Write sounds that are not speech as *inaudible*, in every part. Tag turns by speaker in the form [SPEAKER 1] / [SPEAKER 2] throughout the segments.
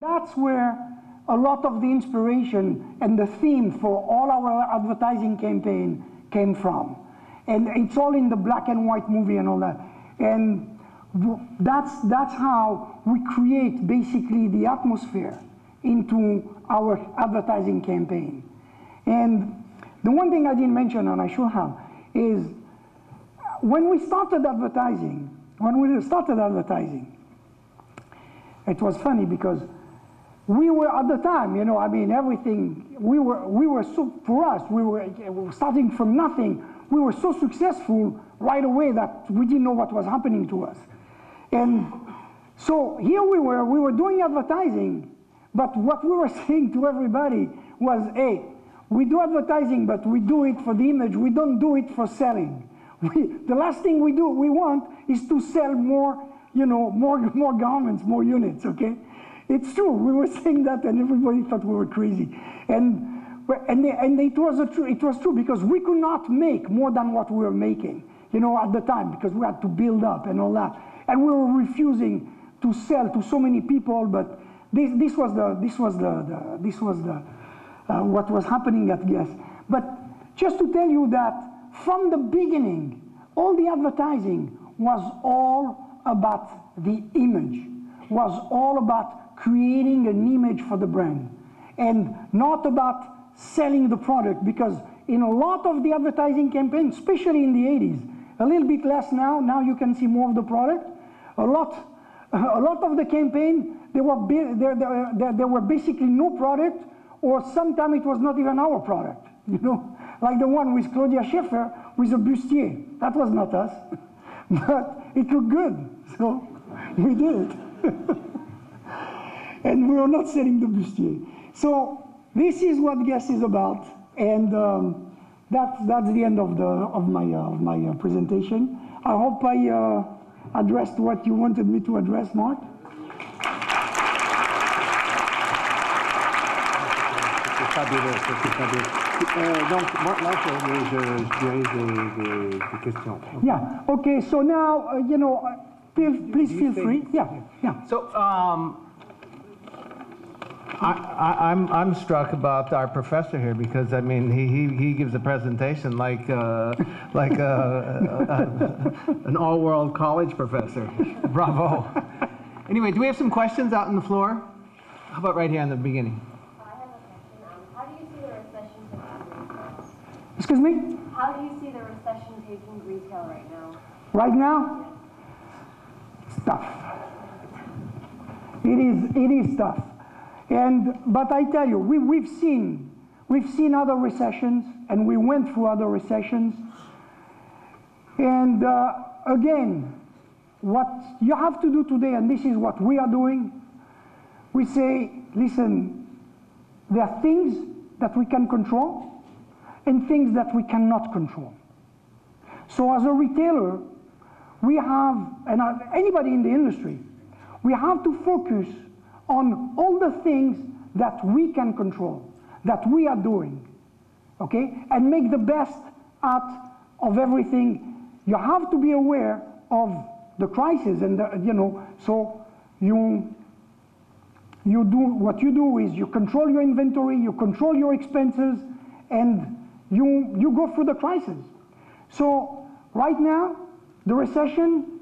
[SPEAKER 1] That's where a lot of the inspiration and the theme for all our advertising campaign came from. And it's all in the black and white movie and all that. And that's, that's how we create basically the atmosphere into our advertising campaign. And the one thing I didn't mention, and I should have, is when we started advertising, when we started advertising, it was funny because we were at the time, you know, I mean, everything, we were, we were so, for us, we were starting from nothing. We were so successful right away that we didn't know what was happening to us. And so here we were, we were doing advertising, but what we were *laughs* saying to everybody was, hey, we do advertising, but we do it for the image. We don't do it for selling. *laughs* We, the last thing we do, we want, is to sell more, you know, more, *laughs* more garments, more units, okay? It's true. We were saying that, and everybody thought we were crazy. And, and, and it, was true, it was true because we could not make more than what we were making, you know, at the time, because we had to build up and all that. And we were refusing to sell to so many people, but this, this was the, this was the, the this was the, uh, what was happening at Guess. But just to tell you that from the beginning, all the advertising was all about the image, was all about creating an image for the brand, and not about selling the product because in a lot of the advertising campaigns, especially in the 80s, a little bit less now, now you can see more of the product, a lot, *laughs* a lot of the campaign, there were, there, there, there were basically no product or sometimes it was not even our product, *laughs* you know, like the one with Claudia Schiffer with a bustier. That was not us, *laughs* but it looked good, so we did it. And we are not selling the bustier. So this is what Guess is about, and um, that's, that's the end of, the, of my, uh, of my uh, presentation. I hope I uh, addressed what you wanted me to address, Mark.
[SPEAKER 2] fabuleux, c'est fabuleux. Euh, donc, moi, là, je, je, je dirais des, des, des, questions.
[SPEAKER 1] Yeah, okay, so now, uh, you know, uh, please, please feel free. Yeah, yeah.
[SPEAKER 3] So, um, I, am I'm, I'm struck about our professor here because I mean he, he, he gives a presentation like uh, *laughs* like a, a, a, an all world college professor. Bravo. Anyway, do we have some questions out on the floor? How about right here in the beginning?
[SPEAKER 1] Excuse me?
[SPEAKER 4] How do you see the recession taking retail right now?
[SPEAKER 1] Right now? It's tough. It is, it is tough. And, but I tell you, we, we've seen, we've seen other recessions and we went through other recessions. And uh, again, what you have to do today, and this is what we are doing, we say, listen, there are things that we can control and things that we cannot control. So as a retailer, we have, and anybody in the industry, we have to focus on all the things that we can control, that we are doing, okay? And make the best out of everything. You have to be aware of the crisis and, the, you know, so you, you do, what you do is you control your inventory, you control your expenses, and you, you go through the crisis. So right now, the recession,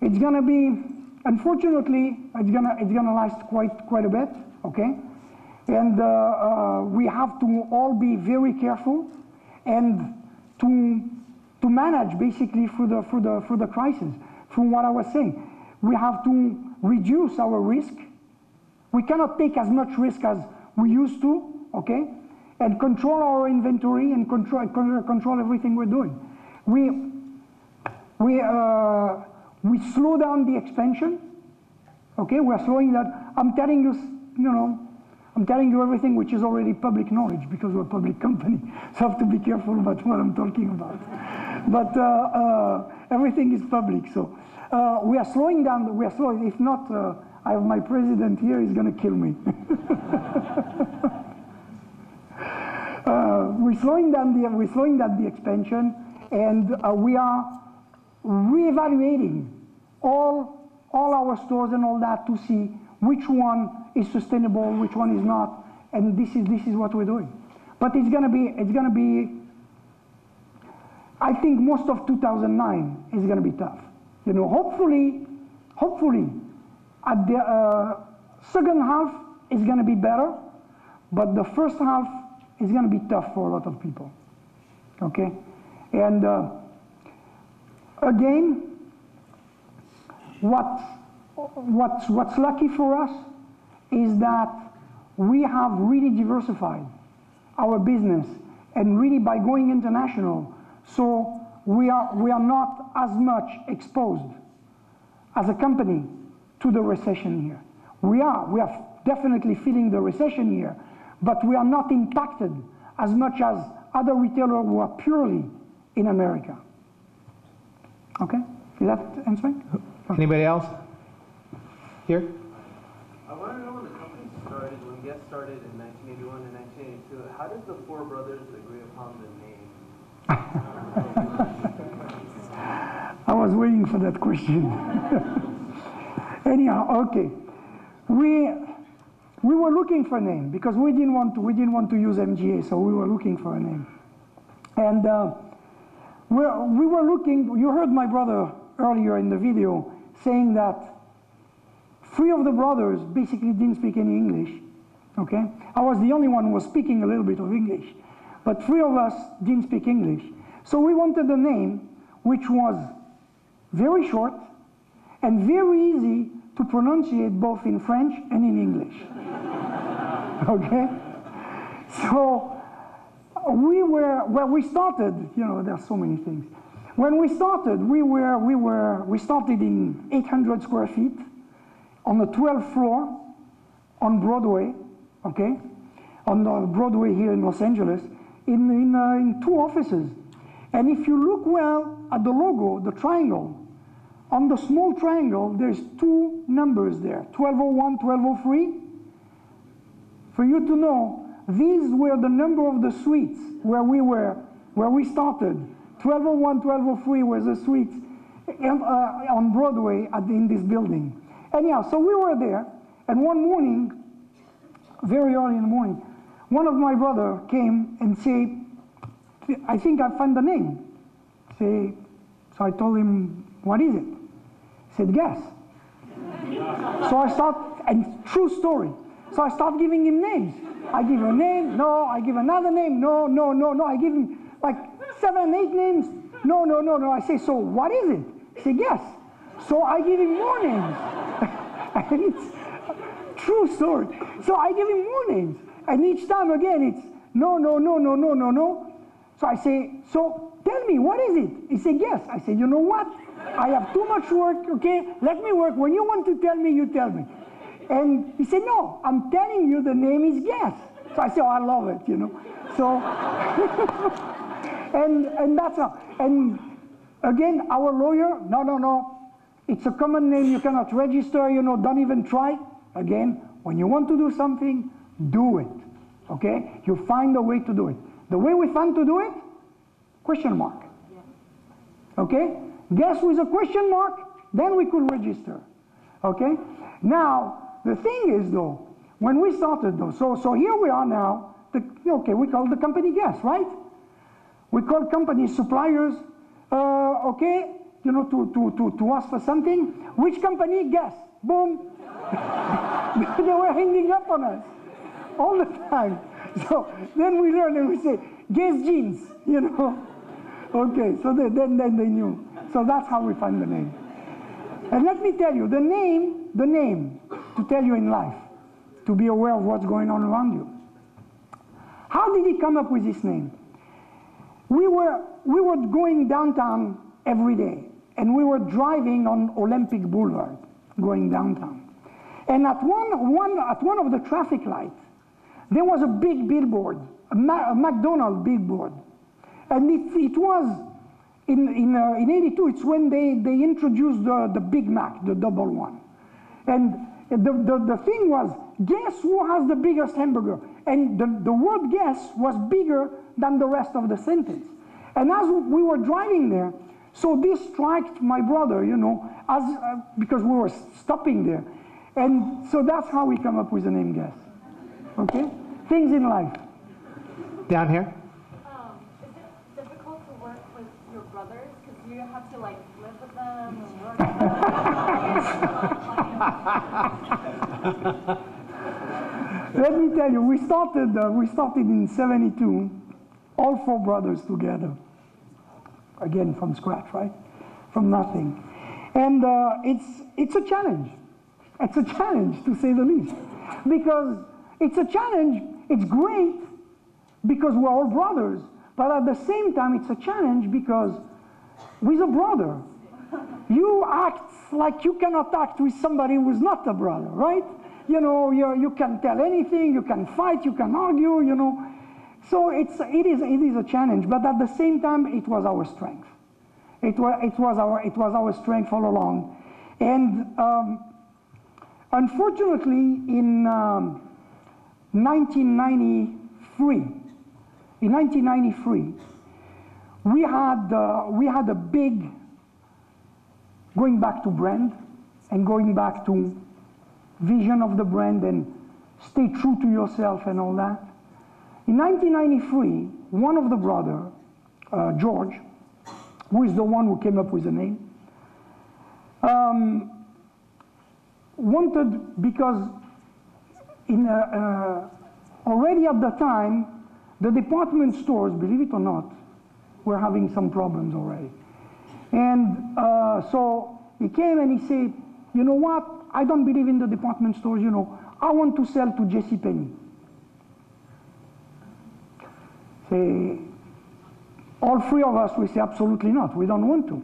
[SPEAKER 1] it's to be, unfortunately, it's going to it's gonna last quite, quite a bit, okay? And uh, uh, we have to all be very careful and to, to manage basically through the, through, the, through the crisis, from what I was saying. We have to reduce our risk. We cannot take as much risk as we used to, okay? and control our inventory and control, control everything we're doing. We, we, uh, we slow down the expansion. Okay, we're slowing that. I'm telling you, you know, I'm telling you everything which is already public knowledge because we're a public company. *laughs* So I have to be careful about what I'm talking about. But uh, uh, everything is public. So uh, we are slowing down. We are slowing. If not, uh, I have my president here. He's going to kill me. *laughs* uh, we're slowing down the we're slowing down the expansion, and uh, we are reevaluating all all our stores and all that to see which one is sustainable, which one is not, and this is this is what we're doing. But it's gonna be it's gonna be. I think most of 2009 is gonna be tough. You know, hopefully, hopefully, at the uh, second half is gonna be better, but the first half is gonna be tough for a lot of people. Okay, and uh, again, what what's what's lucky for us is that we have really diversified our business and really by going international, so we are, we are not as much exposed as a company to the recession here. We are, we are definitely feeling the recession here, but we are not impacted as much as other retailers who are purely in America. Okay? Is that answering?
[SPEAKER 3] Anybody else? Here?
[SPEAKER 5] I want to know when the company started, when Guess started in 1981 and 1982, how did the four brothers agree upon the name? *laughs*
[SPEAKER 1] I was waiting for that question. *laughs* Anyhow, okay. We, we were looking for a name because we didn't want to, we didn't want to use MGA, so we were looking for a name. And uh, we we were looking, you heard my brother earlier in the video saying that three of the brothers basically didn't speak any English. Okay? I was the only one who was speaking a little bit of English. But three of us didn't speak English. So we wanted a name which was very short and very easy to pronunciate both in French and in English. *laughs* okay? So we were, well, we started, you know, there are so many things. When we started, we were, we were, we started in 800 square feet on the 12th floor on Broadway, okay? On Broadway here in Los Angeles, in, in, uh, in two offices. And if you look well at the logo, the triangle, on the small triangle, there's two numbers there, 1201, 1203. For you to know, these were the number of the suites where we were, where we started. 1201, 1203 was the suites in, uh, on Broadway at, in this building. Anyhow, so we were there, and one morning, very early in the morning, one of my brother came and said, I think I found the name. Say, so I told him, what is it? He said, guess. *laughs* so I start, and true story. So I start giving him names. I give a name, no, I give another name, no, no, no, no. I give him like seven, eight names. No, no, no, no. I say, so what is it? He said, guess. So I give him more names. *laughs* and it's true story. So I give him more names. And each time again, it's no, no, no, no, no, no, no. So I say, so tell me, what is it? He said, yes. I said, you know what? I have too much work, okay? Let me work. When you want to tell me, you tell me. And he said, no, I'm telling you the name is Guess. So I said, oh, I love it, you know. So, *laughs* and, and that's how, and again, our lawyer, no, no, no. It's a common name, you cannot register, you know, don't even try. Again, when you want to do something, do it. Okay? You find a way to do it. The way we found to do it? Question mark. Okay? Guess with a question mark, then we could register. Okay? Now, the thing is though, when we started though, so, so here we are now, the, okay, we call the company Guess, right? We call companies suppliers, uh, okay, you know, to, to, to, to ask for something. Which company? Guess. Boom. *laughs* they were hanging up on us all the time. So then we learned and we say, Guess jeans, you know. Okay, so they, then, then they knew. So that's how we find the name. And let me tell you, the name, the name, to tell you in life, to be aware of what's going on around you. How did he come up with this name? We were, we were going downtown every day, and we were driving on Olympic Boulevard, going downtown. And at one, one, at one of the traffic lights, there was a big billboard, a, Ma- a McDonald's billboard. And it, it was, in, in, uh, in 82, it's when they, they introduced the, the Big Mac, the double one. And the, the, the thing was, guess who has the biggest hamburger? And the, the word guess was bigger than the rest of the sentence. And as we were driving there, so this struck my brother, you know, as, uh, because we were stopping there. And so that's how we come up with the name Guess. Okay? Things in life.
[SPEAKER 3] Down here?
[SPEAKER 4] Um, is it difficult to work with your brothers? Because you have to like live with them and work with them. *laughs*
[SPEAKER 1] Let me tell you, we started, uh, we started in 72, all four brothers together. Again, from scratch, right? From nothing. And uh, it's, it's a challenge. It's a challenge, to say the least. Because it's a challenge, it's great because we're all brothers. But at the same time, it's a challenge because with a brother, you act like you cannot act with somebody who's not a brother, right? You know, you, you can tell anything, you can fight, you can argue, you know. So it's, it, is, it is a challenge, but at the same time, it was our strength. It was, it was, our, it was our strength all along. And um, unfortunately, in um, 1993, in 1993, we had, uh, we had a big going back to brand and going back to vision of the brand and stay true to yourself and all that. In 1993, one of the brother, uh, George, who is the one who came up with the name, um, wanted because in uh, uh, already at the time the department stores, believe it or not, were having some problems already. And uh, so he came and he said, you know what? I don't believe in the department stores, you know. I want to sell to J.C. Penney. Say, all three of us, we say absolutely not. We don't want to.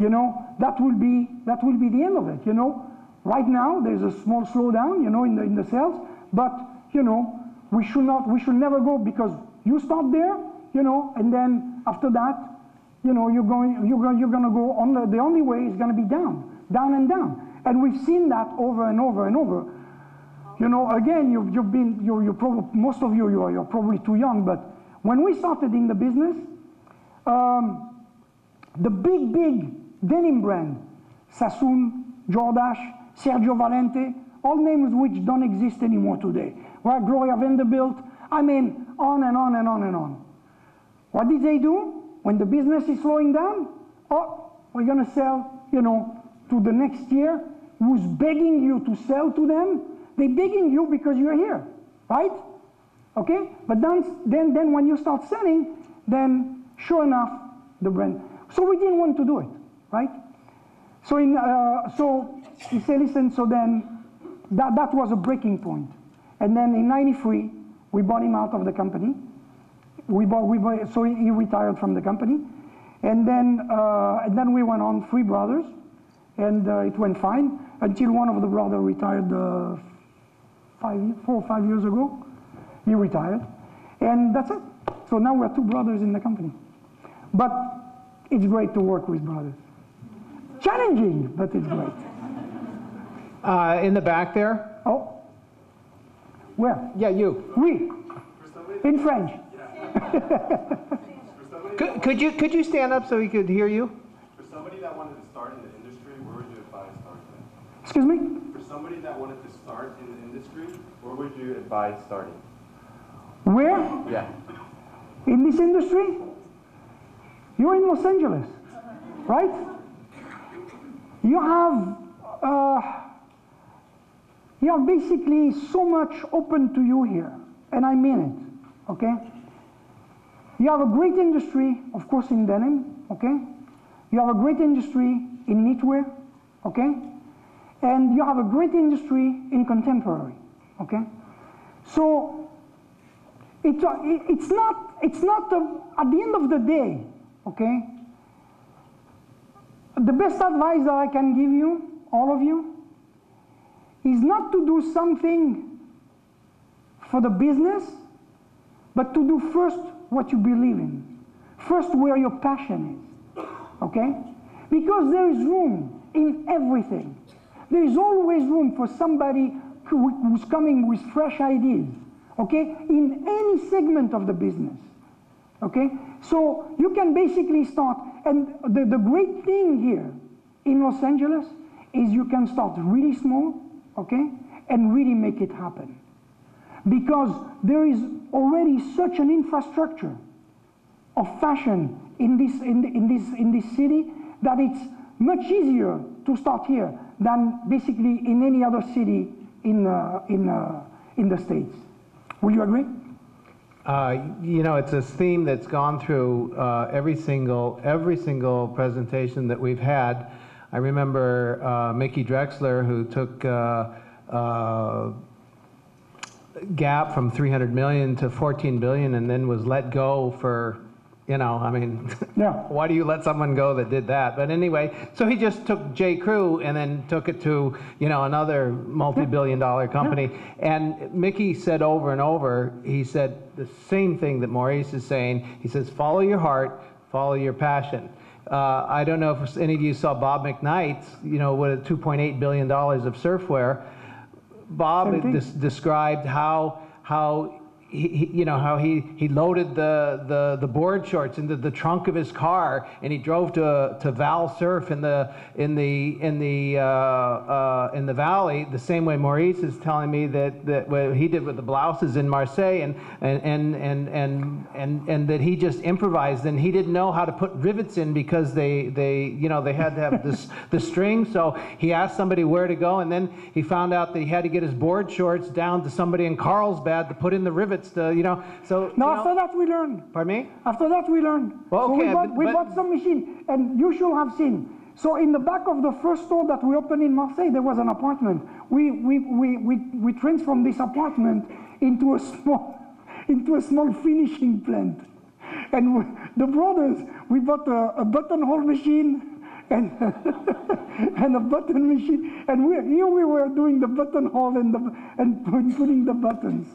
[SPEAKER 1] You know, that will be that will be the end of it. You know, right now there's a small slowdown, you know, in the in the sales, but you know, we should not we should never go because you start there, you know, and then after that, you know, you're going you're going you're going to go on the, the only way is going to be down, down and down. And we've seen that over and over and over. You know, again, you've, you've been, you're, you're probably, most of you, you're, you're probably too young, but when we started in the business, um, the big, big denim brand, Sassoon, Jordache, Sergio Valente, all names which don't exist anymore today. Right? Gloria Vanderbilt, I mean, on and on and on and on. What did they do? When the business is slowing down, oh, we're going to sell, you know, to the next year. Who's begging you to sell to them? They're begging you because you're here, right? Okay? But then, then, then when you start selling, then sure enough, the brand. So we didn't want to do it, right? So, in, uh, so he said, listen, so then that, that was a breaking point. And then in 93, we bought him out of the company. We bought, we bought, so he retired from the company. And then, uh, and then we went on three brothers, and uh, it went fine until one of the brothers retired uh, five, four or five years ago. He retired, and that's it. So now we're two brothers in the company. But it's great to work with brothers. Challenging, but it's great.
[SPEAKER 3] Uh, in the back there?
[SPEAKER 1] Oh, where?
[SPEAKER 3] Yeah, you.
[SPEAKER 1] Oui. In French.
[SPEAKER 3] Could, could you could you stand up so he could hear you?
[SPEAKER 6] For somebody that wanted to start in the industry, where would you advise starting?
[SPEAKER 1] Excuse me?
[SPEAKER 6] For somebody that wanted to start in the industry, where would you advise starting?
[SPEAKER 1] Where?
[SPEAKER 6] Yeah.
[SPEAKER 1] In this industry? You're in Los Angeles, right? You have, uh, you have basically so much open to you here, and I mean it, okay? You have a great industry, of course, in denim, okay? You have a great industry in knitwear, okay? And you have a great industry in contemporary, okay? So uh, it- it's not, it's not the, at the end of the day, okay? The best advice that I can give you, all of you, is not to do something for the business, but to do first what you believe in. First where your passion is, okay? Because there is room in everything. There is always room for somebody who's coming with fresh ideas, okay? In any segment of the business, okay? So you can basically start, and the, the great thing here in Los Angeles is you can start really small, okay, and really make it happen. Because there is already such an infrastructure of fashion in this, in, in, this, in this city that it's much easier to start here than basically in any other city in, uh, in, uh, in the States. Will you agree?
[SPEAKER 3] Uh, you know, it's a theme that's gone through uh, every single every single presentation that we've had. I remember uh, Mickey Drexler, who took uh, Gap from 300 million to 14 billion, and then was let go for, you know, I mean, *laughs*
[SPEAKER 1] Yeah.
[SPEAKER 3] why do you let someone go that did that? But anyway, so he just took J. Crew and then took it to, you know, another multi-billion dollar company. And Mickey said over and over, he said the same thing that Maurice is saying. He says, follow your heart, follow your passion. Uh, I don't know if any of you saw Bob McKnight's, you know, with $2.8 billion of surfwear. Bob des- described how how he, you know how he, he loaded the, the, the board shorts into the trunk of his car and he drove to, to Val Surf in the in the in the uh, uh, in the valley the same way Maurice is telling me that, that what he did with the blouses in Marseille and and, and, and, and, and and that he just improvised and he didn't know how to put rivets in because they, they you know they had to have this *laughs* the string. So he asked somebody where to go and then he found out that he had to get his board shorts down to somebody in Carlsbad to put in the rivets you know so
[SPEAKER 1] Now,
[SPEAKER 3] you know-
[SPEAKER 1] after that, we learn.
[SPEAKER 3] pardon me
[SPEAKER 1] After that, we learn.
[SPEAKER 3] Well,
[SPEAKER 1] so we bought,
[SPEAKER 3] but-
[SPEAKER 1] we
[SPEAKER 3] but-
[SPEAKER 1] bought some machine, and you should have seen. So in the back of the first store that we opened in Marseille, there was an apartment. We, we, we, we, we transformed this apartment into a small, *laughs* into a small finishing plant. And we, the brothers, we bought a, a buttonhole machine and, *laughs* and a button machine. And we, here we were doing the buttonhole and, the, and put- putting the buttons.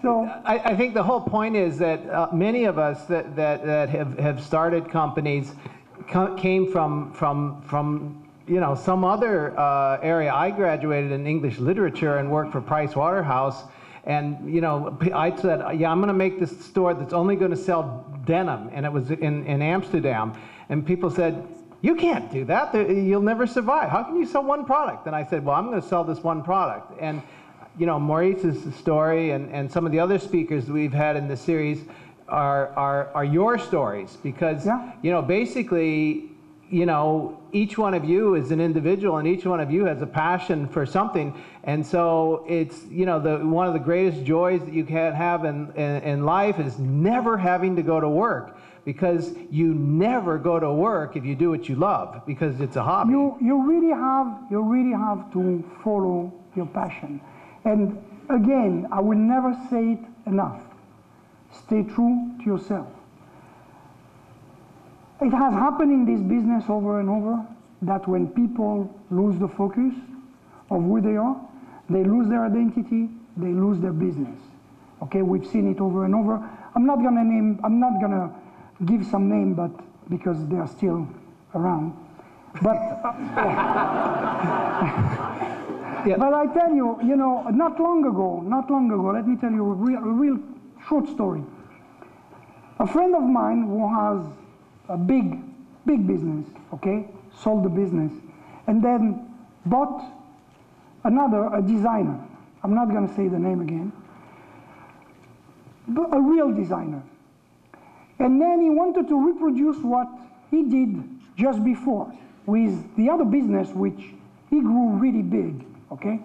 [SPEAKER 1] So
[SPEAKER 3] I, I think the whole point is that uh, many of us that, that, that have, have started companies co- came from, from, from you know, some other uh, area. I graduated in English literature and worked for Price Waterhouse. And, you know, I said, yeah, I'm going to make this store that's only going to sell denim. And it was in, in Amsterdam. And people said, you can't do that. You'll never survive. How can you sell one product? And I said, well, I'm going to sell this one product. And you know, Maurice's story and, and some of the other speakers we've had in the series are, are, are your stories because,
[SPEAKER 1] Yeah.
[SPEAKER 3] you know, basically, you know, each one of you is an individual and each one of you has a passion for something. And so it's, you know, the, one of the greatest joys that you can have in, in, in life is never having to go to work because you never go to work if you do what you love because it's a hobby.
[SPEAKER 1] you you really have you really have to follow your passion and again i will never say it enough. Stay true to yourself. It has happened in this business over and over that when people lose the focus of who they are they lose their identity they lose their business. Okay we've seen it over and over. I'm not to name i'm not to give some name but because they are still around. But *laughs* *laughs* But I tell you, you know, not long ago, not long ago, let me tell you a real, a real short story. A friend of mine who has a big, big business, okay, sold the business, and then bought another, a designer. I'm not going to say the name again, but a real designer. And then he wanted to reproduce what he did just before with the other business, which he grew really big, okay?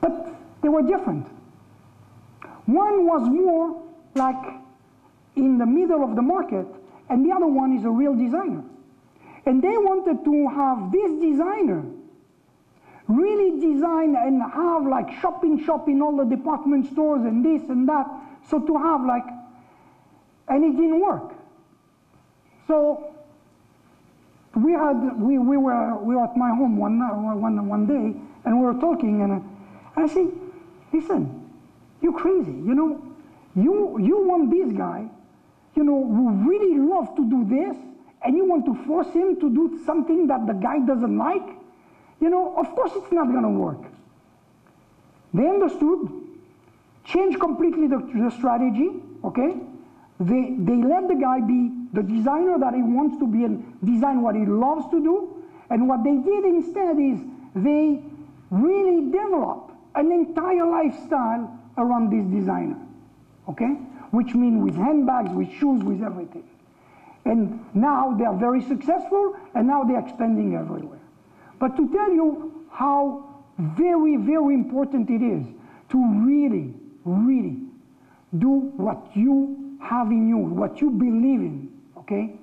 [SPEAKER 1] But they were different. One was more like in the middle of the market, and the other one is a real designer. And they wanted to have this designer really design and have like shopping shop in all the department stores and this and that. So to have like, and it didn't work. So we had we, we were we were at my home one night- one one day and we were talking and, I said, listen, you're crazy, you know, you you want this guy, you know, who really loves to do this, and you want to force him to do something that the guy doesn't like, you know, of course it's not gonna work. They understood, changed completely the, the strategy, okay? They, they let the guy be the designer that he wants to be and design what he loves to do. And what they did instead is they really develop an entire lifestyle around this designer, okay? Which means with handbags, with shoes, with everything. And now they are very successful, and now they're expanding everywhere. But to tell you how very, very important it is to really, really do what you have in you, what you believe in, okay?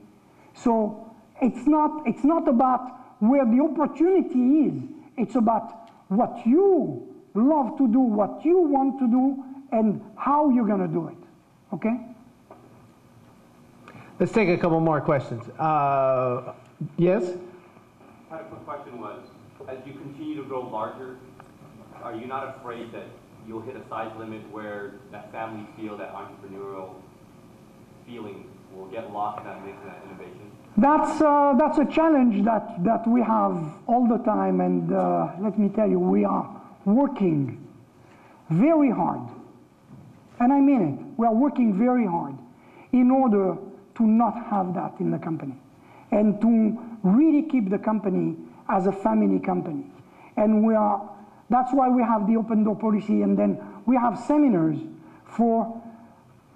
[SPEAKER 1] So it's not, it's not about where the opportunity is, it's about what you love to do, what you want to do, and how you're gonna do it, okay?
[SPEAKER 3] Let's take a couple more questions. Uh, yes?
[SPEAKER 7] My quick question was, as you continue to grow larger, are you not afraid that you'll hit a size limit where that family feel, that entrepreneurial feeling will get lost in that mix and that innovation?
[SPEAKER 1] That's, uh, that's a challenge that, that we have all the time, and uh, let me tell you, we are working very hard. And I mean it. We are working very hard in order to not have that in the company and to really keep the company as a family company. And we are, that's why we have the open door policy, and then we have seminars for,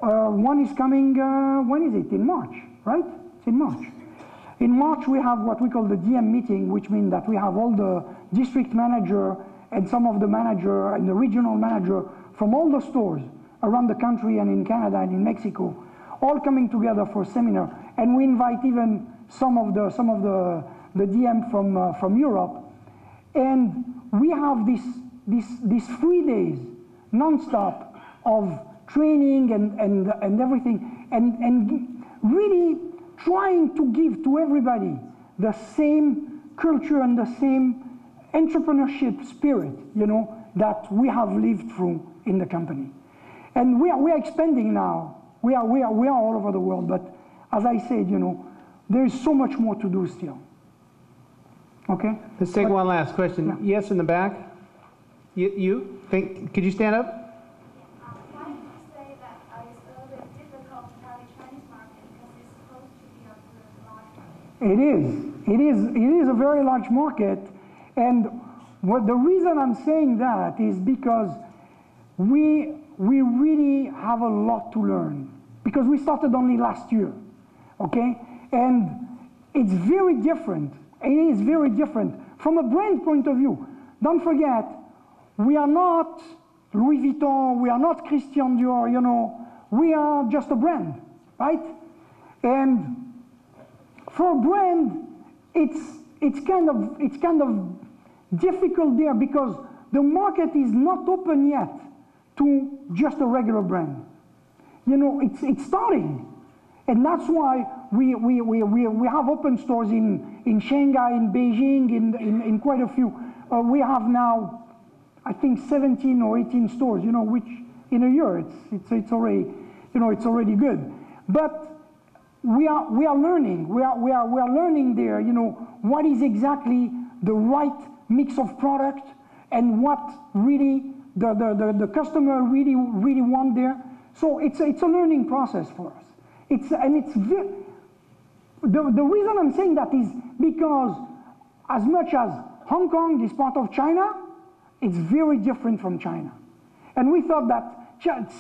[SPEAKER 1] uh, one is coming, uh, when is it? In March, right? It's in March. In March, we have what we call the DM meeting, which means that we have all the district manager and some of the manager and the regional manager from all the stores around the country and in Canada and in Mexico, all coming together for seminar. And we invite even some of the some of the the DM from uh, from Europe, and we have this this these three days nonstop of training and and and everything, and and really trying to give to everybody the same culture and the same entrepreneurship spirit, you know, that we have lived through in the company. And we are, we are expanding now. We are, we, are, we are all over the world, but as I said, you know, there is so much more to do still. Okay?
[SPEAKER 3] Let's take one last question. Yes, in the back? You, you? Think, could you stand up?
[SPEAKER 4] Why did you say that uh, it's a little bit difficult to target Chinese market because it's supposed to be a very large market?
[SPEAKER 1] It is. It is. It is a very large market, and what the reason I'm saying that is because we we really have a lot to learn because we started only last year, okay, and it's very different. It is very different from a brand point of view. Don't forget, we are not Louis Vuitton. We are not Christian Dior. You know, we are just a brand, right? And for brand, it's it's kind of it's kind of difficult there because the market is not open yet to just a regular brand. You know, it's it's starting, and that's why we we, we, we, we have open stores in, in Shanghai, in Beijing, in, in, in quite a few. Uh, we have now, I think, 17 or 18 stores. You know, which in a year it's it's it's already you know it's already good, but we are we are learning. We are we are we are learning there you know what is exactly the right mix of product and what really the the, the, the customer really really want there. So it's a, it's a learning process for us. It's and it's the, the reason i'm saying that is because as much as hong kong is part of china it's very different from china. And we thought that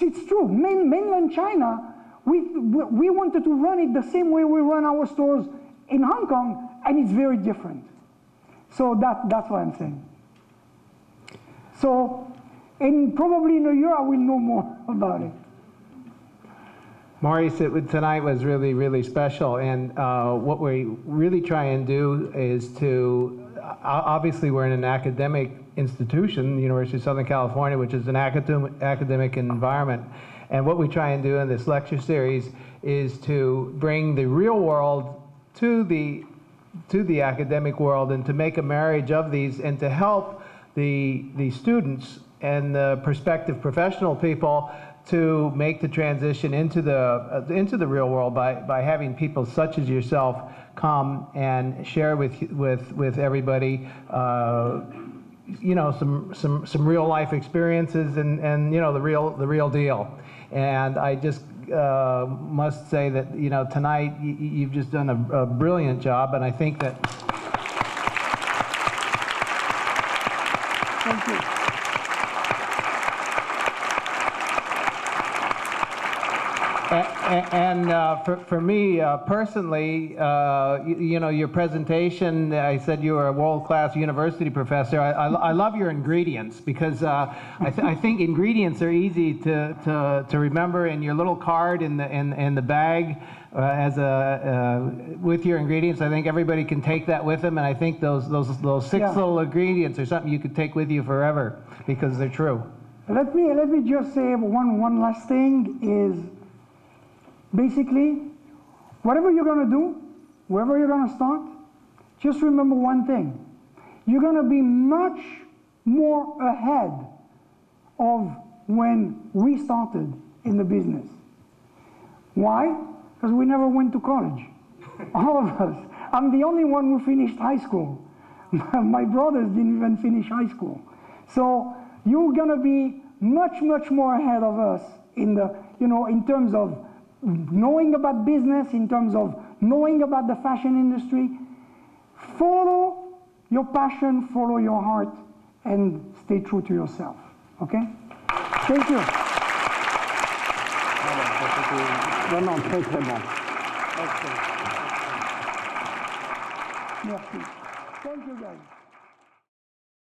[SPEAKER 1] it's true. Main, mainland china we, we wanted to run it the same way we run our stores in Hong Kong, and it's very different. So that, that's what I'm saying. So, in probably in a year, I will know more *laughs* about it.
[SPEAKER 3] Maurice, it, tonight was really, really special, and uh, what we really try and do is to, obviously, we're in an academic institution, the University of Southern California, which is an academic, academic environment, and what we try and do in this lecture series is to bring the real world to the to the academic world and to make a marriage of these and to help the the students and the prospective professional people to make the transition into the uh, into the real world by by having people such as yourself come and share with with with everybody uh, you know some some some real life experiences and and you know the real the real deal and I just uh, must say that you know tonight y- you've just done a, a brilliant job and I think that
[SPEAKER 1] Thank you.
[SPEAKER 3] A- a- And uh, for for me uh, personally, uh, you you know, your presentation, I said you were a world-class university professor. I I I love your ingredients because uh, I th- I think ingredients are easy to to to remember, and your little card in the in in the bag uh, as a uh, with your ingredients, I think everybody can take that with them, and I think those those those six
[SPEAKER 1] Yeah.
[SPEAKER 3] little ingredients are something you could take with you forever because they're true.
[SPEAKER 1] Let me, let me just say one, one last thing is basically, whatever you're going to do, wherever you're going to start, just remember one thing. You're going to be much more ahead of when we started in the business. Why? Because we never went to college. *laughs* All of us. I'm the only one who finished high school. *laughs* My brothers didn't even finish high school. So you're gonna be much, much more ahead of us in the, you know, in terms of knowing about business, in terms of knowing about the fashion industry. Follow your passion, follow your heart, and stay true to yourself. Okay? Thank you.
[SPEAKER 2] Non, non, très très bon.
[SPEAKER 1] Merci. Thank you, guys.